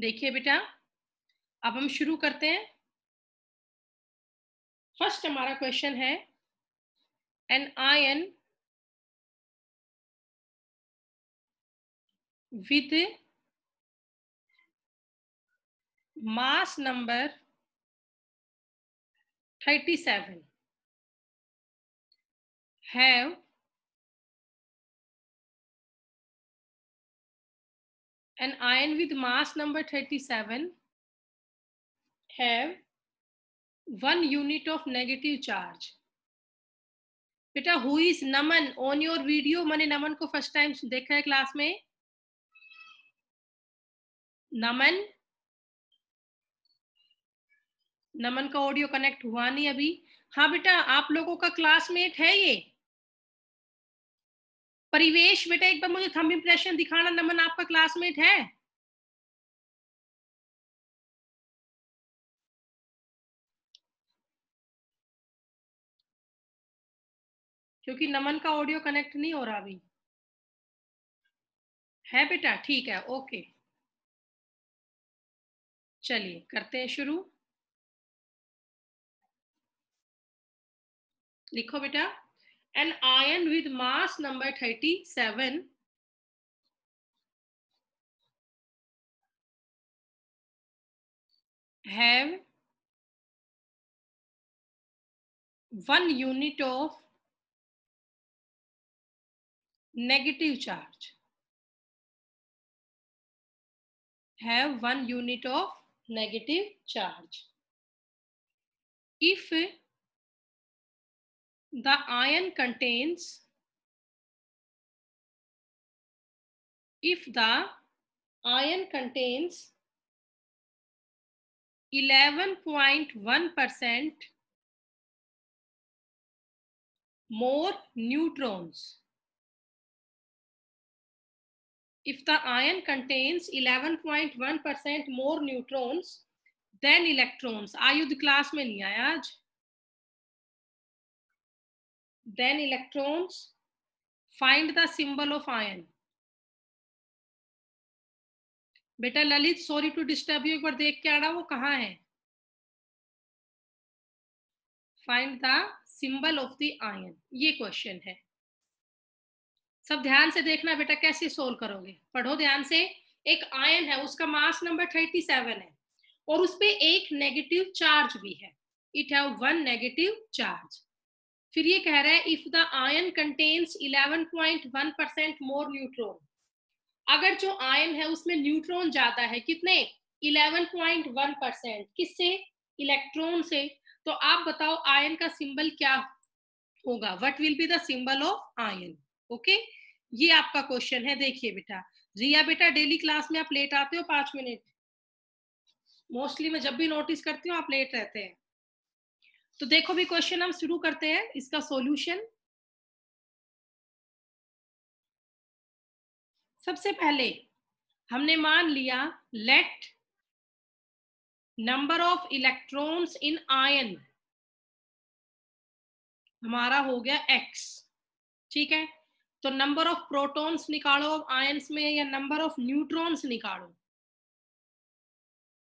देखिए बेटा, अब हम शुरू करते हैं। फ़र्स्ट हमारा क्वेश्चन है an ion with mass number 37 have an ion with mass number 37 have one unit of negative charge. बेटा who is Naman on your video मैंने नमन को फ़र्स्ट टाइम देखा है क्लास में। नमन नमन का ऑडियो कनेक्ट हुआ नहीं अभी। हाँ बेटा, आप लोगों का क्लासमेट है ये? परिवेश बेटा, एक बार मुझे थंब इंप्रेशन दिखाना, नमन आपका क्लासमेट है? क्योंकि नमन का ऑडियो कनेक्ट नहीं हो रहा अभी। है बेटा? ठीक है ओके चलिए, करते हैं शुरू। लिखो बेटा। An ion with mass number 37 have one unit of negative charge. Have one unit of negative charge. If the ion contains if the ion contains 11.1 percent more neutrons if the ion contains 11.1 percent more neutrons than electrons Ayudh class में नहीं आया आज then electrons find the symbol of ion. बेटा Lalit sorry to disturb you एक बार देख के आना वो कहाँ है? Find the symbol of the ion ये क्वेश्चन है। सब ध्यान से देखना बेटा, कैसे सोल्व करोगे? पढ़ो ध्यान से। एक आयन है, उसका मास नंबर 37 है। और उस पे एक नेगेटिव चार्ज भी है। It have one negative charge फिर ये कह रहा है if the ion contains 11.1 percent more neutron अगर जो आयन है, उसमें न्यूट्रॉन ज़्यादा है, कितने? 11.1 परसेंट किससे? इलेक्ट्रॉन से। तो आप बताओ आयन का सिंबल क्या होगा? What will be the symbol of ion okay ये आपका क्वेश्चन है, देखिए बेटा। रिया बेटा डेली क्लास में आप लेट आते हो पाँच मिनट मोस्टली मैं जब भी नोटिस करती हूँ, आप लेट रहते हैं। तो देखो भी क्वेश्चन हम शुरू करते हैं, इसका सॉल्यूशन सबसे पहले हमने मान लिया let number of electrons in ion हमारा हो गया एक्स ठीक है? तो नंबर ऑफ़ प्रोटॉन्स निकालो आयंस में या नंबर ऑफ़ न्यूट्रॉन्स निकालो।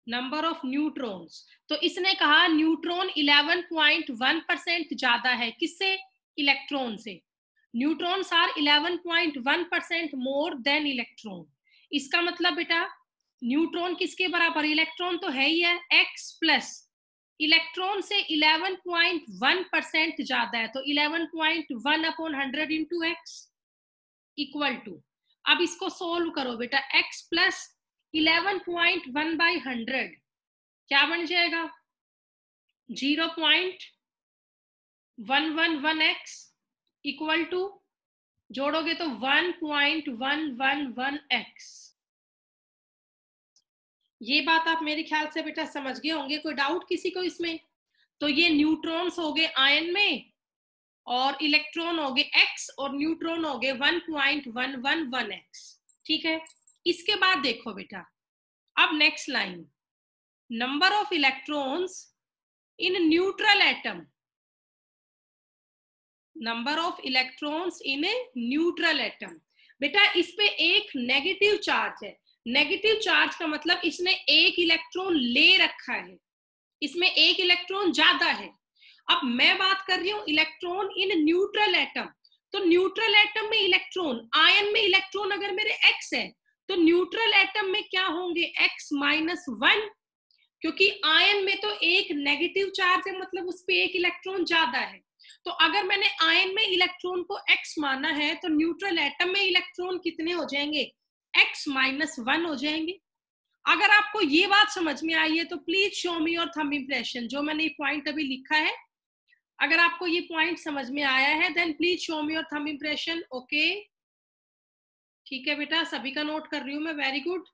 नंबर ऑफ़ न्यूट्रॉन्स तो इसने कहा न्यूट्रॉन 11.1 परसेंट ज़्यादा है। किससे? इलेक्ट्रॉन से। Neutrons are 11.1 percent more than electron इसका मतलब बेटा न्यूट्रॉन किसके बराबर? इलेक्ट्रॉन तो है ही है। एक्स प्लस इलेक्ट्रॉन से 11.1 परसेंट ज़्यादा है। तो 11.1 upon hundred into x equal to अब इसको सोल्व करो बेटा। X plus eleven point one by hundred. क्या बन जाएगा? Zero point one one one x equal to, जोड़ोगे तो one point one one one x. ये बात आप मेरे ख्याल से बेटा समझ गए होंगे, कोई डाउट किसी को इसमें? तो ये न्यूट्रॉन्स हो गए आयन में, और इलेक्ट्रॉन हो गए एक्स और न्यूट्रॉन हो गए one point one one one x. ठीक है? इसके बाद देखो बेटा, अब next line number of electrons in neutral atom number of electrons in a neutral atom बेटा, इस पे एक नेगेटिव चार्ज है। नेगेटिव चार्ज का मतलब इसने एक इलेक्ट्रॉन ले रखा है। इसमें एक इलेक्ट्रॉन ज़्यादा है। अब मैं बात कर रही हूँ इलेक्ट्रॉन इन न्यूट्रल एटम तो न्यूट्रल एटम में इलेक्ट्रॉन आयन में इलेक्ट्रॉन अगर मेरे एक्स है तो न्यूट्रल एटम में क्या होंगे? एक्स माइनस वन क्योंकि आयन में तो एक नेगेटिव चार्ज है मतलब उस पर एक इलेक्ट्रॉन ज़्यादा है। तो अगर मैंने आयन में इलेक्ट्रॉन को एक्स माना है तो न्यूट्रल एटम में इलेक्ट्रॉन कितने हो जाएँगे? एक्स माइनस वन हो जाएँगे। अगर आपको ये बात समझ में आई है तो प्लीज़ शो मी और थम इम्प्रेशन जो मैंने ये पॉइंट अभी लिखा है। अगर आपको ये पॉइंट समझ में आया है देन प्लीज़ शो मी और थम इम्प्रेशन ओके ठीक है बेटा, सभी का नोट कर रही हूँ मैं वेरी गुड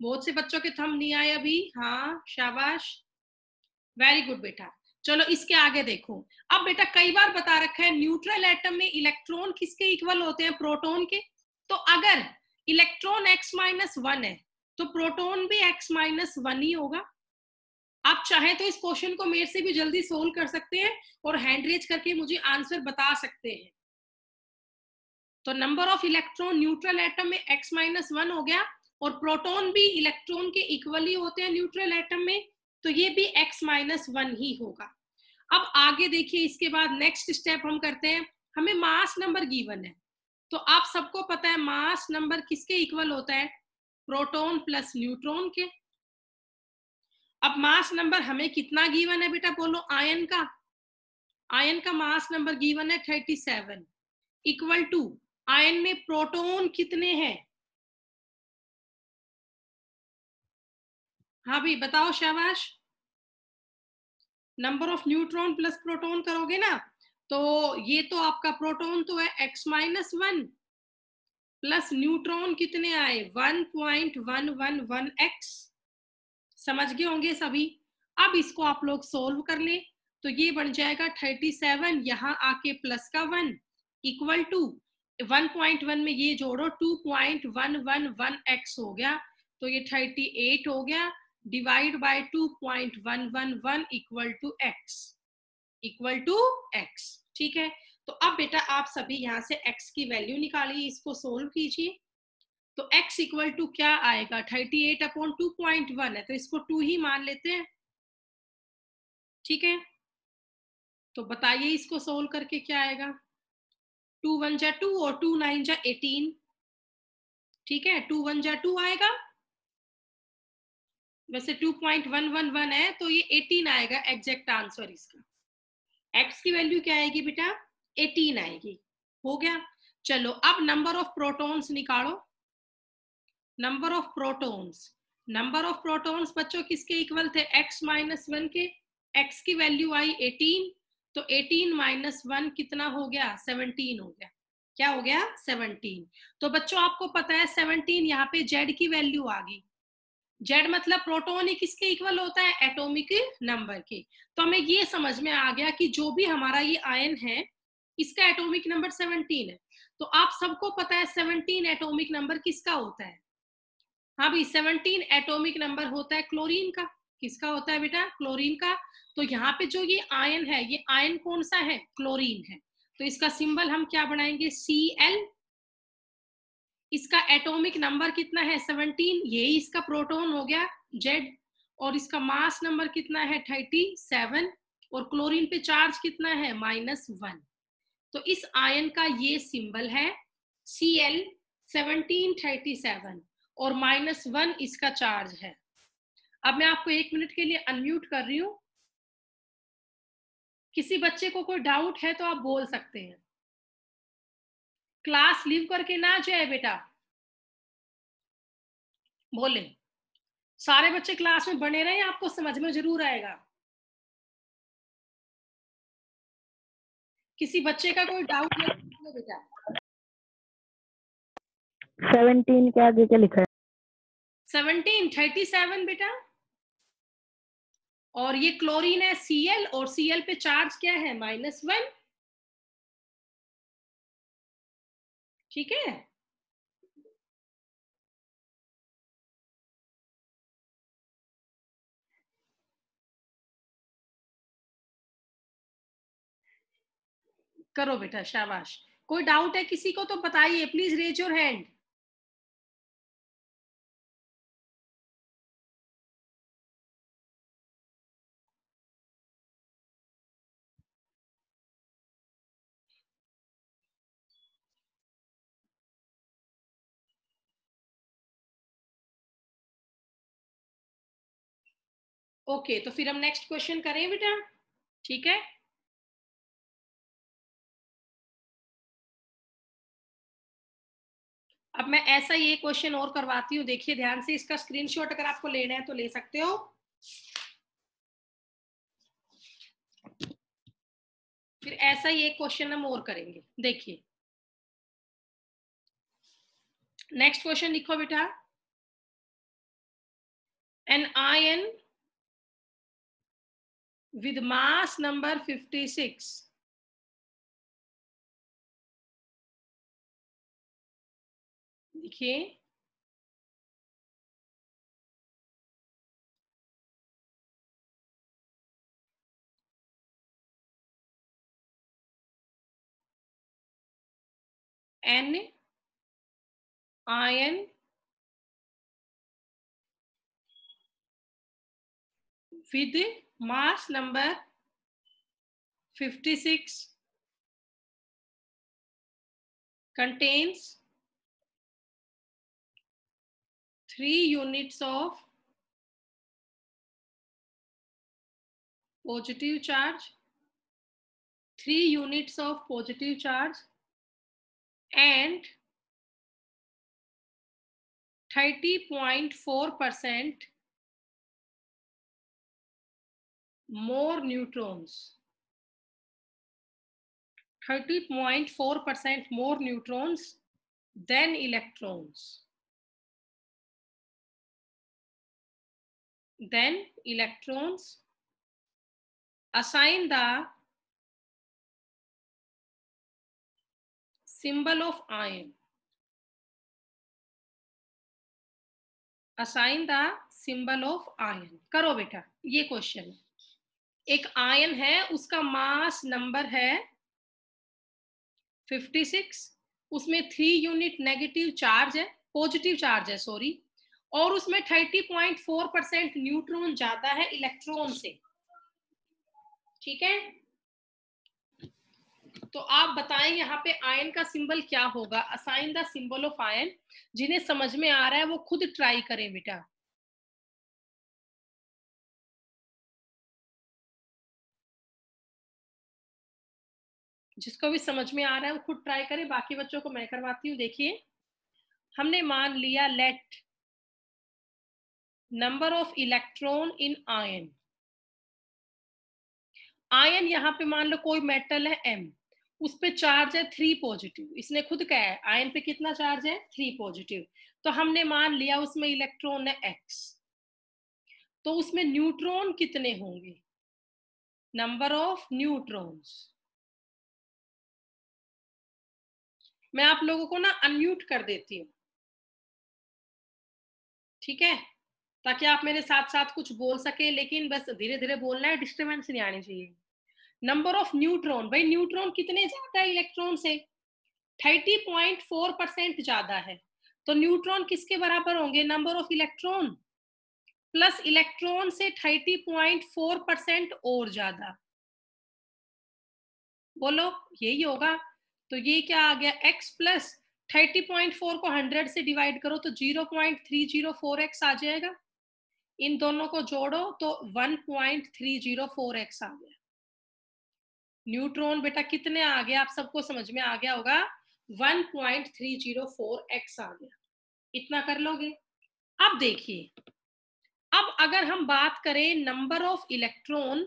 बहुत से बच्चों के थम नहीं आए अभी। हाँ शाबाश। वेरी गुड बेटा। चलो इसके आगे देखो। अब बेटा कई बार बता रखा है न्यूट्रल एटम में इलेक्ट्रॉन किसके इक्वल होते हैं? प्रोटॉन के। तो अगर इलेक्ट्रॉन एक्स माइनस वन है तो प्रोटॉन भी एक्स माइनस वन ही होगा। आप चाहे तो इस क्वेश्चन को मेरे से भी जल्दी सोल्व कर सकते हैं और हैंड रेज करके मुझे आंसर बता सकते हैं। तो number of electron neutral atom में एक्स माइनस वन हो गया और प्रोटॉन भी इलेक्ट्रॉन के इक्वली होते हैं न्यूट्रल एटम में तो ये भी x माइनस वन ही होगा। अब आगे देखिए, इसके बाद नेक्स्ट स्टेप हम करते हैं। हमें मास नंबर गिवन है। तो आप सबको पता है मास नंबर किसके इक्वल होता है? प्रोटॉन प्लस न्यूट्रॉन के। अब मास नंबर हमें कितना गिवन है बेटा बोलो? आयन का। आयन का मास नंबर गिवन है thirty seven. Equal to. Ion में प्रोटॉन कितने हैं? हाँ भाई, बताओ शाबाश। Number of neutron plus proton करोगे ना तो ये तो आपका प्रोटॉन तो है x minus one plus neutron कितने आए? One point one one one x समझ गए होंगे सभी? अब इसको आप लोग सोल्व कर ले तो ये बन जाएगा थर्टी सेवन यहाँ आके प्लस का one equal to one point one में ये जोड़ो two point one one one x हो गया तो ये थर्टी एट हो गया divide by two point one one one equal to x equal to x ठीक है? तो अब बेटा आप सभी यहाँ से x की वैल्यू निकालिए, इसको सोल्व कीजिए तो x इक्वल टू क्या आएगा? थर्टी एट अपॉन टू है तो इसको टू ही मान लेते हैं, ठीक है? तो बताइए इसको सोल्व करके क्या आएगा? टू वन जा टू और टू नाइन जा एटीन ठीक है टू वन जा टू आएगा। वैसे 2.111 है तो ये 18 आएगा एग्जैक्ट आंसर इसका। X की वैल्यू क्या आएगी बेटा? 18 आएगी। हो गया? चलो, अब नंबर ऑफ़ प्रोटॉन्स निकालो। Number of protons number of protons बच्चों किसके इक्वल थे? एक्स माइनस वन के। एक्स की वैल्यू आई 18 तो 18 माइनस वन कितना हो गया? 17 हो गया। क्या हो गया? 17 तो बच्चों, आपको पता है 17 यहाँ पे z की वैल्यू आ गई। जेड मतलब प्रोटोन ही किसके इक्वल होता है? एटॉमिक नंबर के। तो हमें ये समझ में आ गया कि जो भी हमारा ये आयन है, इसका एटॉमिक नंबर 17 है। तो आप सबको पता है 17 एटॉमिक नंबर किसका होता है? हाँ भाई 17 एटॉमिक नंबर होता है क्लोरीन का। किसका होता है बेटा? क्लोरीन का। तो यहाँ पे जो ये आयन है, ये आयन कौन सा है? क्लोरीन है। तो इसका सिंबल हम क्या बनाएँगे? सी एल इसका एटॉमिक नंबर कितना है? 17 यही इसका प्रोटॉन हो गया जेड। और इसका मास नंबर कितना है? 37 और क्लोरीन पे चार्ज कितना है? Minus one. तो इस आयन का ये सिंबल है। C L seventeen, thirty seven. और माइनस वन इसका चार्ज है। अब मैं आपको एक मिनट के लिए अनम्यूट कर रही हूँ। किसी बच्चे को कोई डाउट है तो आप बोल सकते हैं। क्लास लीव करके ना जाए बेटा। बोले। सारे बच्चे क्लास में बने रहे आपको समझ में ज़रूर आएगा। किसी बच्चे का कोई डाउट है तो बेटा। सेवनटीन के आगे क्या लिखा है? सेवनटीन थर्टी सेवन बेटा। और ये क्लोरीन है सीएल और सीएल पे चार्ज क्या है? माइनस वन ठीक है? करो बेटा, शाबाश। कोई डाउट है किसी को तो बताइए please raise your hand okay तो फिर हम नेक्स्ट क्वेश्चन करें बेटा। ठीक है? अब मैं ऐसा एक क्वेश्चन और करवाती हूँ, देखिए ध्यान से, इसका स्क्रीनशॉट अगर आपको लेना है तो ले सकते हो। फिर ऐसा एक क्वेश्चन हम और करेंगे, देखिए। नेक्स्ट क्वेश्चन लिखो बेटा। An ion with mass number 56 देखिए N iron with mass number 56 contains 3 units of positive charge 3 units of positive charge and 30.4 more neutrons 30.4 percent more neutrons than electrons then electrons assign the symbol of ion assign the symbol of ion करो बेटा ये question है एक ion है, उसका mass number है 56 उसमें three unit negative charge है पॉजिटिव चार्ज है सॉरी और उसमें 30.4 परसेंट न्यूट्रॉन ज़्यादा है इलेक्ट्रॉन से। ठीक है? तो आप बताएँ यहाँ पे आयन का सिंबल क्या होगा? Assign the symbol of ion जिन्हें समझ में आ रहा है, वो खुद ट्राई करें बेटा। जिसको भी समझ में आ रहा है, वो खुद ट्राई करे। बाकी बच्चों को मैं करवाती हूँ। देखिए, हमने मान लिया let number of electron in ion ion यहाँ पे मान लो कोई मेटल है एम उस पे चार्ज है थ्री पॉजिटिव इसने खुद कहा है आयन पे कितना चार्ज है? थ्री पॉजिटिव तो हमने मान लिया उसमें इलेक्ट्रॉन है एक्स तो उसमें न्यूट्रॉन कितने होंगे? नंबर ऑफ़ न्यूट्रॉन्स मैं आप लोगों को ना अनम्यूट कर देती हूँ। ठीक है? ताकि आप मेरे साथ साथ कुछ बोल सके, लेकिन बस धीरे धीरे बोलना है डिस्टर्बेंस नहीं आनी चाहिए। नंबर ऑफ़ न्यूट्रॉन भाई न्यूट्रॉन कितने ज़्यादा है इलेक्ट्रॉन से? थर्टी पॉइंट फोर परसेंट ज़्यादा है। तो न्यूट्रॉन किसके बराबर होंगे? Number of electron plus electron से थर्टी पॉइंट फोर परसेंट और ज़्यादा। बोलो, यही होगा। तो ये क्या आ गया? X plus thirty point four को हंड्रेड से डिवाइड करो तो zero point three zero four x आ जाएगा। इन दोनों को जोड़ो तो one point three zero four x आ गया। न्यूट्रॉन बेटा कितने आ गया? आप सबको समझ में आ गया होगा। One point three zero four x आ गया। इतना कर लोगे? अब देखिए। अब अगर हम बात करें number of electron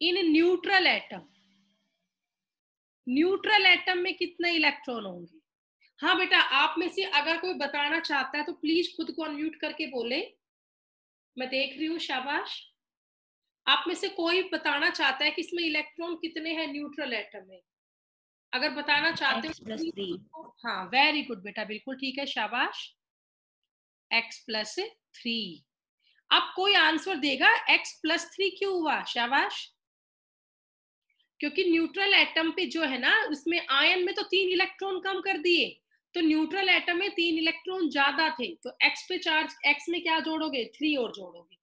in neutral atom neutral atom में कितने इलेक्ट्रॉन होंगे? हाँ बेटा आप में से अगर कोई बताना चाहता है तो प्लीज़ खुद को अनम्यूट करके बोले। मैं देख रही हूँ शाबाश। आप में से कोई बताना चाहता है कि इसमें इलेक्ट्रॉन कितने हैं न्यूट्रल एटम में? अगर बताना चाहते हो हाँ वेरी गुड बेटा बिल्कुल ठीक है शाबाश। एक्स प्लस थ्री अब कोई आंसर देगा? एक्स प्लस थ्री क्यों हुआ? शाबाश। क्योंकि न्यूट्रल एटम पे जो है ना, उसमें आयन में तो तीन इलेक्ट्रॉन कम कर दिए तो न्यूट्रल एटम में तीन इलेक्ट्रॉन ज़्यादा थे तो एक्स पे चार्ज एक्स में क्या जोड़ोगे? थ्री और जोड़ोगे।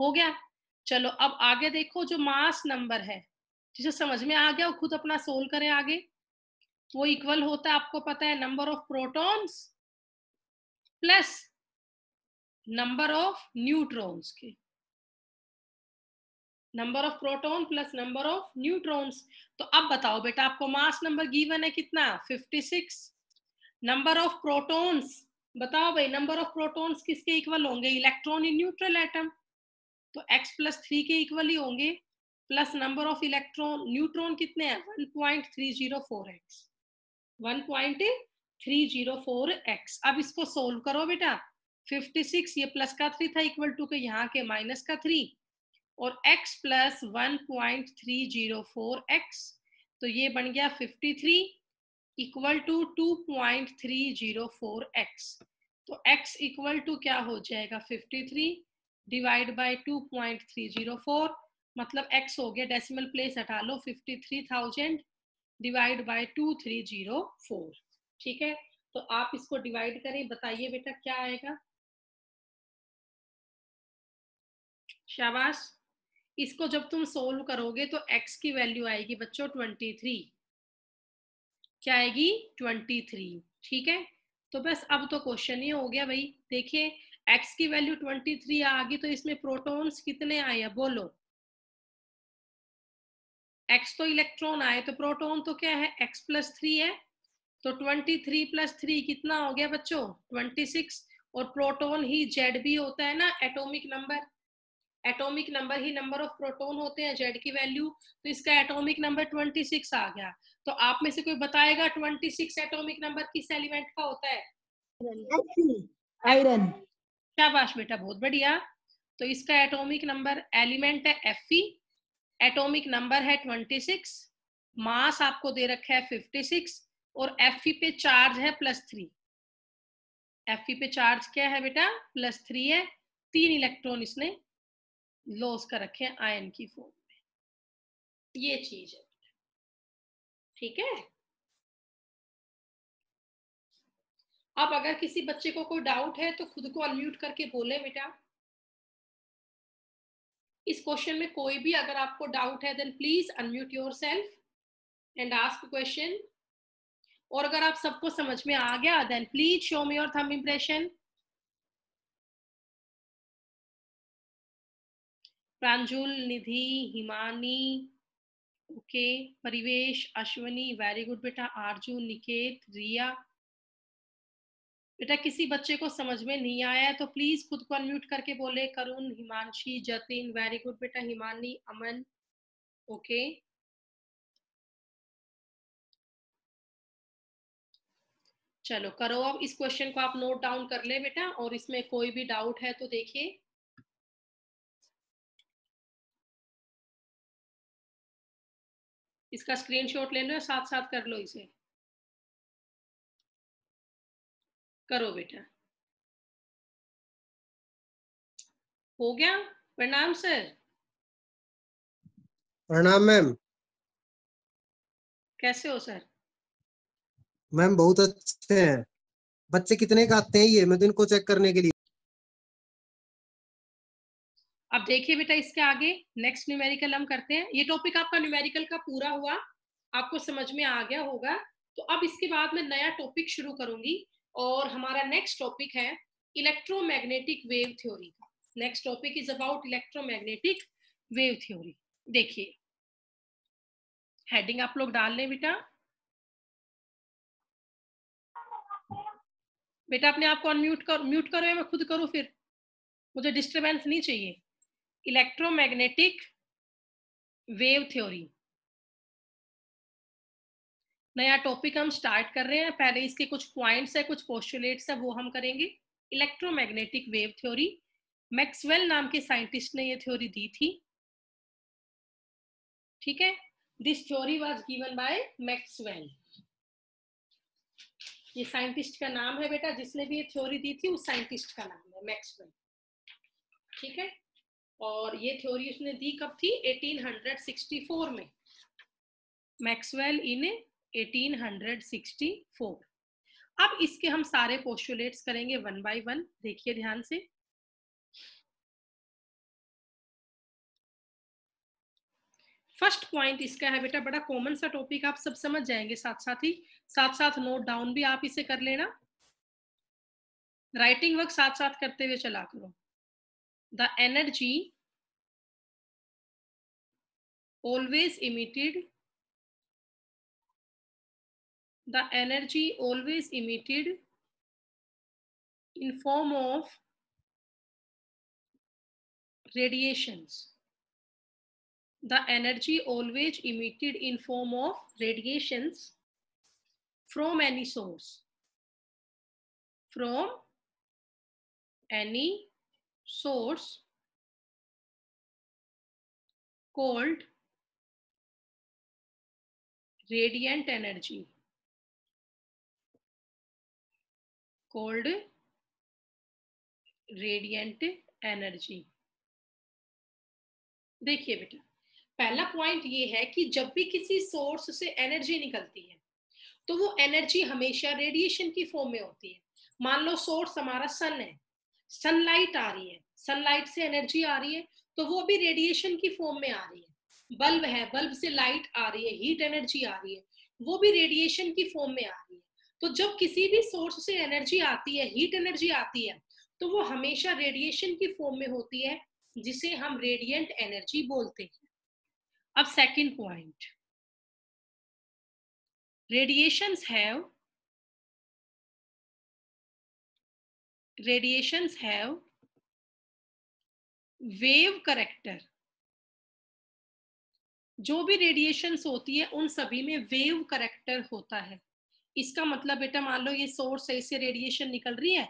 हो गया? चलो, अब आगे देखो जो मास नंबर है। जिसे समझ में आ गया, वो खुद अपना सोल्व करे आगे। वो इक्वल होता है, आपको पता है, number of protons plus number of neutrons के। Number of proton plus number of neutrons तो अब बताओ बेटा, आपको मास नंबर गिवन है कितना? 56 नंबर ऑफ़ प्रोटॉन्स बताओ भाई नंबर ऑफ़ प्रोटॉन्स किसके इक्वल होंगे? इलेक्ट्रॉन इन न्यूट्रल एटम तो x प्लस थ्री के इक्वल ही होंगे. Plus number of electron neutron कितने हैं? 1.304 x. 1.304 x. अब इसको सोल्व करो बेटा। 56 ये प्लस का थ्री था इक्वल टू के यहाँ के माइनस का थ्री और x plus one point three zero four x तो ये बन गया 53 equal to two point three zero four x तो x इक्वल टू क्या हो जाएगा? 53 डिवाइड बाय 2.304 मतलब x हो गया डेसिमल प्लेस हटा लो 53,000 डिवाइड बाय 2304 ठीक है? तो आप इसको डिवाइड करें बताइए बेटा क्या आएगा? शाबाश। इसको जब तुम सोल्व करोगे तो x की वैल्यू आएगी बच्चों 23 क्या आएगी? 23 ठीक है? तो बस अब तो क्वेश्चन ही हो गया भाई। देखिए, x की वैल्यू 23 आ गई तो इसमें प्रोटॉन्स कितने आए? हैं बोलो। X तो इलेक्ट्रॉन आए तो प्रोटॉन तो क्या है? X प्लस थ्री है। तो 23 प्लस थ्री कितना हो गया बच्चों? 26 और प्रोटॉन ही जेड भी होता है ना? एटॉमिक नंबर एटॉमिक नंबर ही नंबर ऑफ़ प्रोटॉन होते हैं जेड की वैल्यू तो इसका एटॉमिक नंबर 26 आ गया। तो आप में से कोई बताएगा 26 एटॉमिक नंबर किस एलिमेंट का होता है? आयरन शाबाश बेटा बहुत बढ़िया। तो इसका एटॉमिक नंबर एलिमेंट है एफ़ एटॉमिक नंबर है 26 मास आपको दे रखा है 56 और एफ़ पे चार्ज है प्लस थ्री एफ़ पे चार्ज क्या है बेटा? प्लस थ्री है। तीन इलेक्ट्रॉन इसने लॉस कर रखे आयन की फॉर्म में। ये चीज़ है। ठीक है? अब अगर किसी बच्चे को कोई डाउट है तो खुद को अनम्यूट करके बोले बेटा। इस क्वेश्चन में कोई भी अगर आपको डाउट है then please unmute yourself and ask question और अगर आप सबको समझ में आ गया then please show me your thumb impression Pranjul, Nidhi, Himani, okay, Parivesh, Ashwani very good बेटा अर्जुन निकेत, रिया। बेटा, किसी बच्चे को समझ में नहीं आया तो प्लीज़ खुद को अनम्यूट करके बोले, करुण, हिमांशी, जतिन वेरी गुड बेटा, हिमानी, अमन, ओके। चलो, करो, अब इस क्वेश्चन को आप नोट डाउन कर ले बेटा, और इसमें कोई भी डाउट है तो देखिए। इसका स्क्रीनशॉट ले लो साथ साथ कर लो इसे। करो बेटा। हो गया? प्रणाम सर। प्रणाम मैम। कैसे हो सर? मैम बहुत अच्छे हैं। बच्चे कितने का आते हैं ये? मैं तो इनको चेक करने के लिए अब देखिए बेटा इसके आगे नेक्स्ट न्यूमेरिकल हम करते हैं। ये टॉपिक आपका न्यूमेरिकल का पूरा हुआ, आपको समझ में आ गया होगा। तो अब इसके बाद मैं नया टॉपिक शुरू करूँगी और हमारा नेक्स्ट टॉपिक है इलेक्ट्रोमैग्नेटिक वेव थ्योरी का। Next topic is about electromagnetic wave theory देखिए। हेडिंग आप लोग डाल लें बेटा। बेटा अपने आप को अनम्यूट कर म्यूट करो मैं खुद करूँ फिर? मुझे डिस्टरबेंस नहीं चाहिए। Electromagnetic wave theory. नया टॉपिक हम स्टार्ट कर रहे हैं। पहले इसके कुछ पॉइंट्स है, कुछ पोस्टुलेट्स है, वो हम करेंगे। Electromagnetic wave theory. मैक्सवेल नाम के साइंटिस्ट ने ये थ्योरी दी थी। ठीक है? This theory was given by Maxwell ये साइंटिस्ट का नाम है बेटा, जिसने भी ये थ्योरी दी थी, उस साइंटिस्ट का नाम है मैक्सवेल ठीक है? और ये थ्योरी उसने दी कब थी? 1864 में। मैक्सवेल इन 1864 अब इसके हम सारे पोस्टुलेट्स करेंगे वन बाय वन देखिए ध्यान से। फ़र्स्ट पॉइंट इसका है, बेटा, बड़ा कॉमन सा टॉपिक आप सब समझ जाएँगे साथ साथ ही। साथ साथ नोट डाउन भी आप इसे कर लेना। राइटिंग वर्क साथ साथ करते हुए चला करो। The energy always emitted the energy always emitted in form of radiations. The energy always emitted in form of radiations from any source from any source called radiant energy, called radiant energy. देखिए बेटा, पहला point ये है कि जब भी किसी source से एनर्जी निकलती है तो वो एनर्जी हमेशा रेडिएशन की फॉर्म में होती है। मान लो सोर्स हमारा सन है सनलाइट आ रही है सनलाइट से एनर्जी आ रही है तो वो भी रेडिएशन की फॉर्म में आ रही है। बल्ब है बल्ब से लाइट आ रही है हीट एनर्जी आ रही है, वो भी रेडिएशन की फॉर्म में आ रही है। तो जब किसी भी सोर्स से एनर्जी आती है हीट एनर्जी आती है तो वो हमेशा रेडिएशन की फॉर्म में होती है, जिसे हम रेडिएंट एनर्जी बोलते हैं। अब second point radiations have radiations have wave character जो भी रेडिएशंस होती है, उन सभी में वेव करेक्टर होता है। इसका मतलब बेटा, मान लो ये सोर्स है इससे रेडिएशन निकल रही है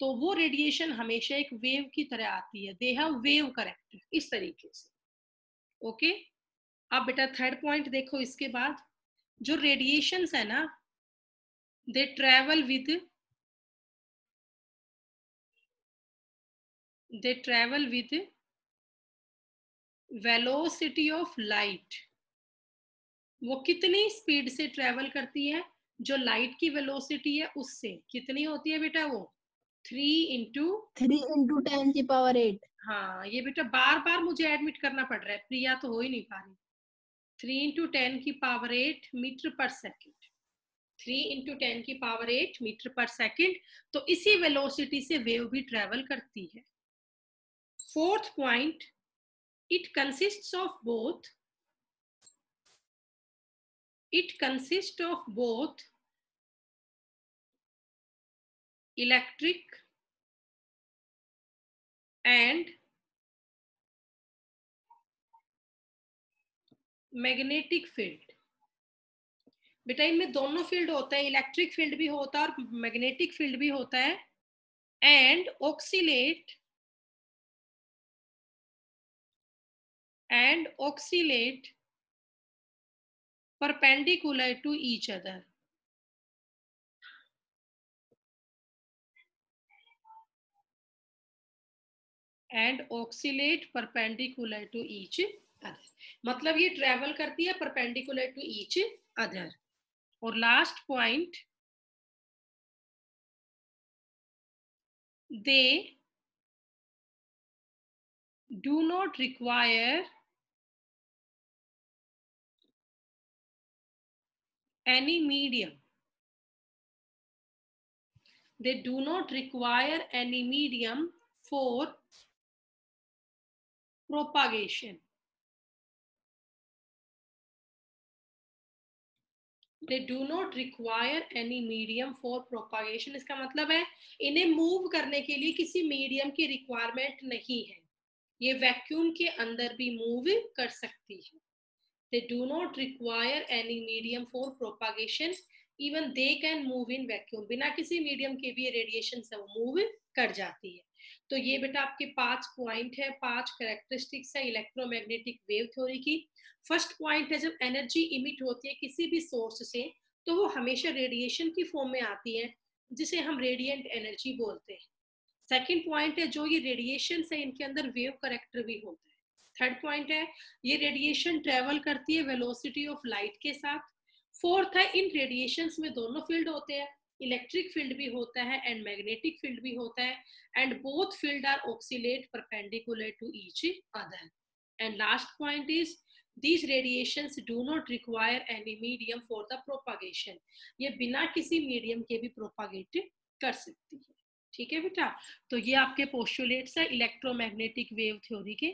तो वो रेडिएशन हमेशा एक वेव की तरह आती है। दे हैव वेव करेक्टर इस तरीके से। ओके अब बेटा थर्ड पॉइंट देखो इसके बाद। जो रेडिएशंस है ना they travel with they travel with velocity of light. वो कितनी स्पीड से ट्रेवल करती है? जो लाइट की वेलोसिटी है उससे। कितनी होती है बेटा वो? Three into three into ten की पावर एट हाँ ये बेटा बार बार मुझे एडमिट करना पड़ रहा है। प्रिया तो हो ही नहीं पा रही। थ्री इंटू टेन की power eight metre per second three into ten की power eight metre per second तो इसी वेलोसिटी से वेव भी ट्रेवल करती है। Fourth point, it consists of both. It consists of both electric and magnetic field बेटा इनमें दोनों फ़ील्ड होते हैं इलेक्ट्रिक फ़ील्ड भी होता है और मैग्नेटिक फ़ील्ड भी होता है and oscillate and oscillate perpendicular to each other. and oscillate perpendicular to each other. मतलब ये ट्रेवल करती है perpendicular to each other. और last point they do not require any medium. They do not require any medium for propagation. They do not require any medium for propagation. इसका मतलब है इन्हें move करने के लिए किसी मीडियम की रिक्वायरमेंट नहीं है ये वैक्यूम के अंदर भी मूव कर सकती है they do not require any medium for propagation. Even they can move in vacuum. बिना किसी मीडियम के भी रेडिएशन से वो मूव कर जाती है। तो ये बेटा आपके पाँच पॉइंट है, पाँच करेक्टरिस्टिक्स है इलेक्ट्रोमैग्नेटिक वेव थ्योरी की। फ़र्स्ट पॉइंट है, जब एनर्जी इमिट होती है किसी भी सोर्स से तो वो हमेशा रेडिएशन की फॉर्म में आती है, जिसे हम रेडिएंट एनर्जी बोलते हैं। सेकेंड पॉइंट है, जो ये रेडिएशन है इनके अंदर वेव करेक्टर भी होता है। थर्ड पॉइंट है, ये रेडिएशन ट्रेवल करती है वेलोसिटी ऑफ़ लाइट के साथ। फोर्थ है, इन रेडिएशन में दोनों फ़ील्ड होते हैं इलेक्ट्रिक फ़ील्ड भी होता है एंड मैग्नेटिक फ़ील्ड भी होता है and both field are oscillate perpendicular to each other and last point is these radiations do not require any medium for the propagation. ये बिना किसी मीडियम के भी प्रोपागेट कर सकती है। ठीक है बेटा? तो ये आपके पोस्टुलेट्स है इलेक्ट्रोमैग्नेटिक वेव थ्योरी के।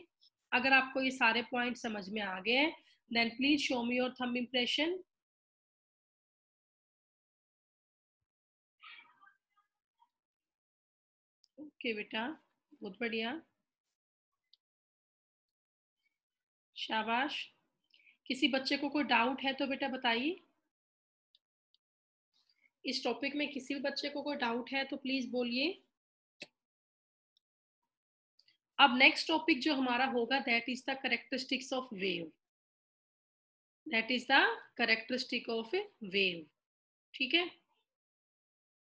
अगर आपको ये सारे पॉइंट समझ में आ गए हैं, then please show me your thumb impression. Okay बेटा, बहुत बढ़िया। शाबाश। किसी बच्चे को कोई डाउट है तो बेटा बताइए। इस टॉपिक में किसी भी बच्चे को कोई डाउट है तो प्लीज़ बोलिए। अब नेक्स्ट टॉपिक जो हमारा होगा that is the characteristics of wave that is the characteristic of a wave ठीक है?